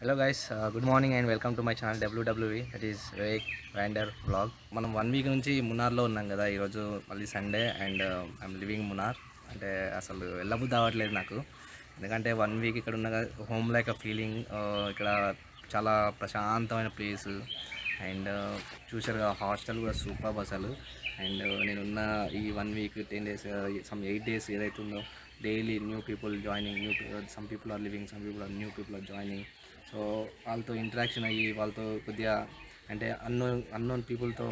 Hello guys good morning and welcome to my channel WWE that is wake wander blog మనం one week నుంచి మునార్లో ఉన్నాం కదా. ఈరోజు మళ్ళీ Sunday and I'm living Munnar అంటే అసలు వెళ్ళబుద్ధి అవ్వట్లేదు నాకు. ఎందుకంటే వన్ వీక్ ఇక్కడ ఉన్న హోమ్ లైక్ ఫీలింగ్ ఇక్కడ చాలా ప్రశాంతమైన ప్లేస్ అండ్ చూసారుగా హాస్టల్ కూడా సూపర్ అసలు. అండ్ నేనున్న ఈ one week ten days some eight days ఏదైతే ఉందో daily new people joining new some people are living some people are new people are joining so వాళ్ళతో ఇంటరాక్షన్ అయ్యి వాళ్ళతో కొద్దిగా అంటే అన్నోన్ అన్నోన్ పీపుల్తో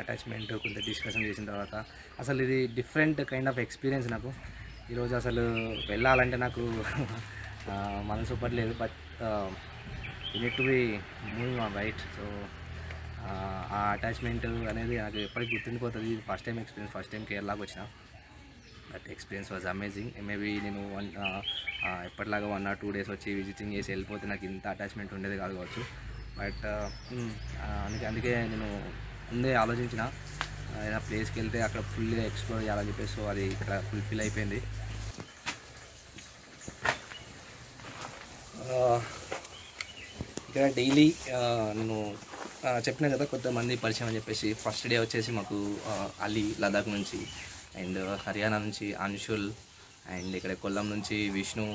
అటాచ్మెంట్ కొంత డిస్కషన్ చేసిన తర్వాత అసలు ఇది డిఫరెంట్ కైండ్ ఆఫ్ ఎక్స్పీరియన్స్ నాకు. ఈరోజు అసలు వెళ్ళాలంటే నాకు మనసు పడలేదు but you need to be moving on right so ఆ అటాచ్మెంట్ అనేది నాకు ఎప్పటికీ గుర్తుండిపోతుంది. ఇది first time experience first time కేరళకు వచ్చిన. That experience was amazing maybe నేను వన్ ఎప్పటిలాగా వన్ ఆర్ టూ డేస్ వచ్చి విజిటింగ్ చేసి వెళ్ళిపోతే నాకు ఇంత అటాచ్మెంట్ ఉండేది కాదు కావచ్చు. బట్ అందుకే అందుకే నేను ముందే ఆలోచించిన ఏదైనా ప్లేస్కి వెళ్తే అక్కడ ఫుల్గా ఎక్స్ప్లోర్ చేయాలని చెప్పేసి సో అది ఇక్కడ ఫుల్ఫిల్ అయిపోయింది. ఇక్కడ డైలీ నేను చెప్పిన కదా కొంతమంది పరిచయం అని చెప్పేసి ఫస్ట్ డే వచ్చేసి మాకు అలీ లదాఖ్ నుంచి అండ్ హర్యానా నుంచి అన్షుల్ అండ్ ఇక్కడ కొల్లం నుంచి విష్ణు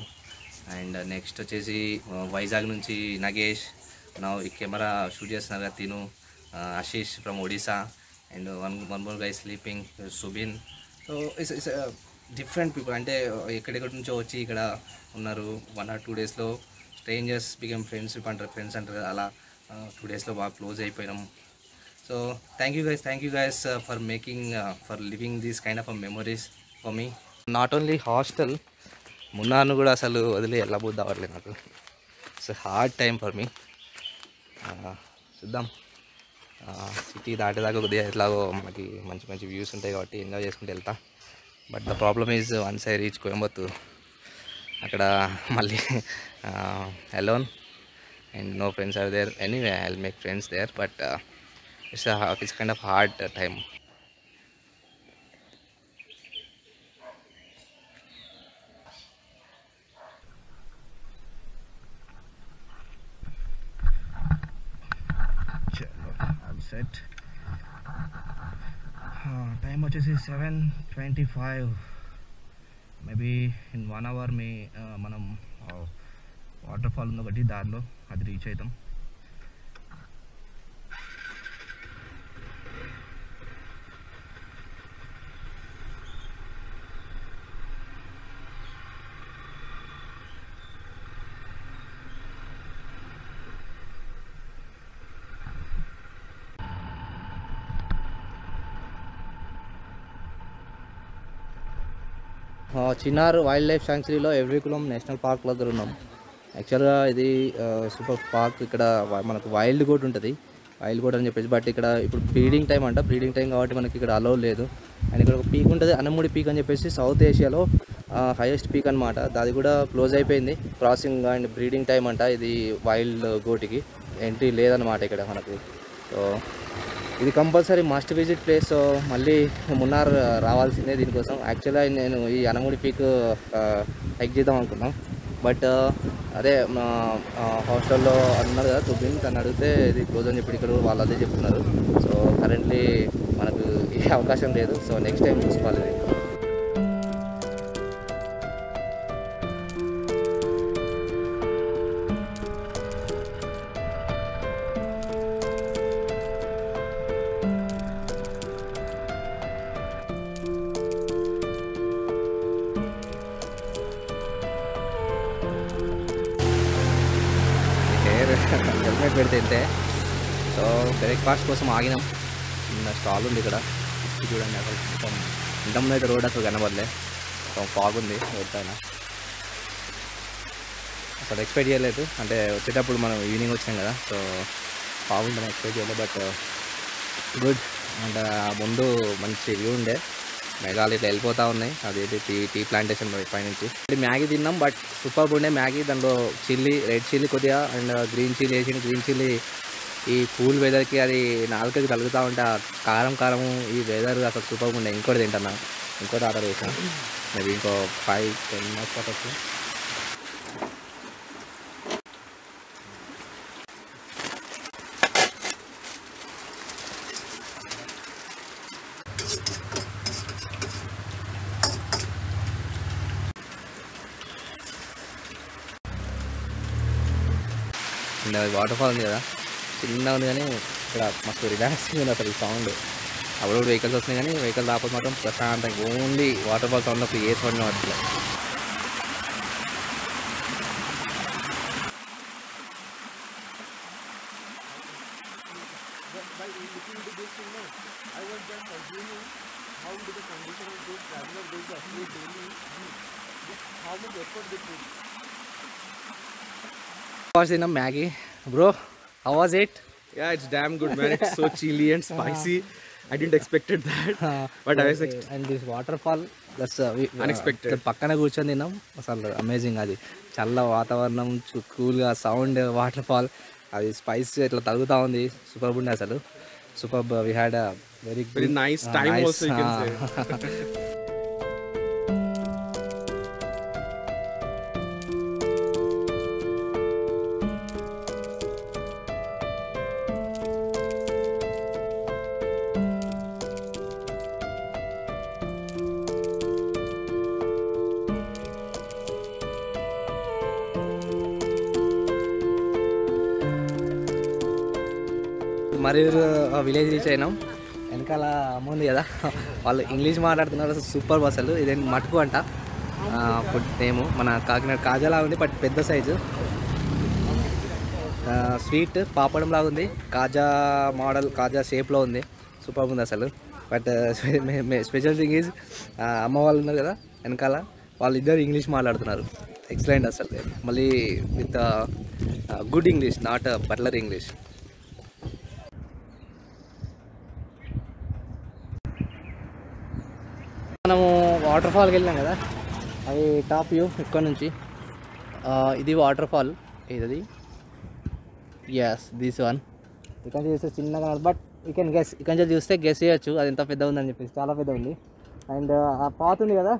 అండ్ నెక్స్ట్ వచ్చేసి వైజాగ్ నుంచి నగేష్ నా ఈ కెమెరా షూట్ చేస్తున్నారు కదా తిను Ashish from Odisha and one one more guy sleeping Subin. So it's it's different people అంటే ఎక్కడెక్కడి నుంచో వచ్చి ఇక్కడ ఉన్నారు. వన్ ఆర్ టూ డేస్లో స్ట్రేంజర్స్ బిగమ్ ఫ్రెండ్స్ అంటారు ఫ్రెండ్స్ అంటారు అలా టూ డేస్లో బాగా క్లోజ్ అయిపోయినాం. So thank you guys thank you guys for making for living these kind of memories for me not only hostel మున్నాను కూడా అసలు వదిలి వెళ్ళబోద్దు అవ్వట్లేదు నాకు. It's hard time for me చూద్దాం. సిటీ దాటేదాకా కొద్దిగా ఎట్లాగో మనకి మంచి మంచి వ్యూస్ ఉంటాయి కాబట్టి ఎంజాయ్ చేసుకుంటూ వెళ్తా. But the problem is once I reach Coimbatore అక్కడ మళ్ళీ alone and no friends are there anyway I make friends there but it's it's kind of hard time set time వచ్చేసి seven twenty five maybe in one hour మీ మనం water fall ఉంది ఒకటి దారిలో అది reach అవుతాం. Chinnar wild life శాంక్చురీలో Eravikulam national park దగ్గర ఉన్నాం. యాక్చువల్గా ఇది సూపర్ పార్క్ ఇక్కడ మనకు వైల్డ్ గోట్ ఉంటుంది. వైల్డ్ గోట్ అని చెప్పేసి బట్ ఇక్కడ ఇప్పుడు బ్రీడింగ్ టైం అంట. బ్రీడింగ్ టైం కాబట్టి మనకి ఇక్కడ అలౌ లేదు. అండ్ ఇక్కడ ఒక పీక్ ఉంటుంది అనముడి పీక్ అని చెప్పేసి సౌత్ ఏషియాలో హైయెస్ట్ పీక్ అనమాట అది కూడా క్లోజ్ అయిపోయింది. క్రాసింగ్ అండ్ బ్రీడింగ్ టైం అంట ఇది వైల్డ్ గోటికి. ఎంట్రీ లేదనమాట ఇక్కడ మనకు. సో ఇది కంపల్సరీ మస్ట్ విజిట్ ప్లేస్ మళ్ళీ మున్నార్ రావాల్సిందే దీనికోసం. యాక్చువల్గా నేను ఈ అనముడి పీక్ హైక్ చేద్దాం అనుకున్నాం. బట్ అదే మా హాస్టల్లో అన్నారు కదా తుబిన్ తను అడిగితే ఇది క్లోజ్ అని చెప్పి ఇక్కడ వాళ్ళు అదే చెప్తున్నారు. సో కరెంట్లీ మనకు ఏ అవకాశం లేదు. సో నెక్స్ట్ టైం చూసుకోవాలి. హెల్మెట్ పెడితే ఇంతే సో బ్రేక్ఫాస్ట్ కోసం ఆగినాం. చిన్న స్టాల్ ఉంది ఇక్కడ. చూడండి అసలు మొత్తం. ఇంతకుముందు అయితే రోడ్ అసలు కనబడలే. మొత్తం ఫాగ్ ఉంది రోడ్ పైన అసలు ఎక్స్పెక్ట్ చేయలేదు. అంటే వచ్చేటప్పుడు మనం ఈవినింగ్ వచ్చినాం కదా సో బాగుంటుంది ఎక్స్పెక్ట్ చేయలేదు బట్ గుడ్. అంటే ఆ ముందు మంచి వ్యూ ఉండే. మేఘాలు ఇట్లా వెళ్ళిపోతూ ఉన్నాయి. అదేంటి టీ టీ ప్లాంటేషన్ పైనుంచి. మ్యాగీ తిన్నాం బట్ సూపర్ ఉండే మ్యాగీ. దాంట్లో చిల్లీ రెడ్ చిల్లీ కొద్దిగా అండ్ గ్రీన్ చిల్లీ వేసి గ్రీన్ చిల్లీ ఈ కూల్ వెదర్కి అది నాలుకకి కలుగుతూ ఉంటే ఆ కారం కారము ఈ వెదర్ అసలు సూపర్ ఉండే ఇంకోటి తింటాను ఇంకోటి ఆర్డర్ చేసాను. మేబీ ఇంకో ఫైవ్ టెన్ మినిట్స్ పట్టచ్చు అండ్ వాటర్ ఫాల్ ఉంది కదా. చిన్నగా ఉంది కానీ ఇక్కడ మస్తు రిలాక్సింగ్ ఉంది అసలు సౌండ్ అప్పుడు వెహికల్స్ వస్తున్నాయి కానీ వెహికల్ రాకపోతే మాత్రం ప్రశాంతంగా ఓన్లీ వాటర్ ఫాల్ సౌండ్ ఒక ఏ సౌండ్ అట్లా ఫస్ట్ తిన్నాం Maggi bro has it ya it's damn good man it's so chilli and spicy I didn't expected that but I and this water fall that's unexpected పక్కన కూర్చొని తిన్నాం. అసలు amazing అది. చల్ల వాతావరణం కూల్గా సౌండ్ వాటర్ ఫాల్ అది స్పైసీ ఇట్లా తగ్గుతూ ఉంది. సూపర్ ఉండే అసలు. Super we had very very nice time also you can say మరీ విలేజ్ రీచ్ అయినాం. వెనకాల అమ్మ ఉంది కదా. వాళ్ళు ఇంగ్లీష్ మాట్లాడుతున్నారు అసలు సూపర్ అసలు. ఇదేంటి మటుకు అంట. ఫుడ్ నేము మన కాకినాడ కాజాలా ఉంది బట్ పెద్ద సైజు స్వీట్ పాపడం లాగా ఉంది. కాజా మోడల్ కాజా షేప్లో ఉంది. సూపర్ ఉంది అసలు. బట్ స్పెషల్ థింగ్ ఈజ్ అమ్మ వాళ్ళు ఉన్నారు కదా వెనకాల. వాళ్ళిద్దరు ఇంగ్లీష్ మాట్లాడుతున్నారు. ఎక్సలెంట్ అసలు. మళ్ళీ with good English not butler English మనము వాటర్ ఫాల్కి వెళ్ళాం కదా అది టాప్ వ్యూ ఇక్కడ నుంచి. ఇది వాటర్ ఫాల్ ఇది ఎస్ దిస్ వన్ ఇక్కడ చూస్తే చిన్నగా బట్ యూ కెన్ గెస్ ఇక్కడ నుంచి చూస్తే గెస్ చేయొచ్చు. అది ఎంత పెద్ద ఉందని చెప్పేసి. చాలా పెద్ద ఉంది. అండ్ ఆ పాత్ ఉంది కదా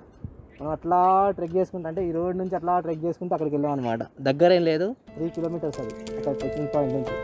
మనం అట్లా ట్రెక్ చేసుకుంటా అంటే ఈ రోడ్ నుంచి అట్లా ట్రెక్ చేసుకుంటే అక్కడికి వెళ్ళాం అనమాట దగ్గర ఏం లేదు. త్రీ కిలోమీటర్స్ అది. అక్కడ ట్రెక్కింగ్ పాయింట్ నుంచి.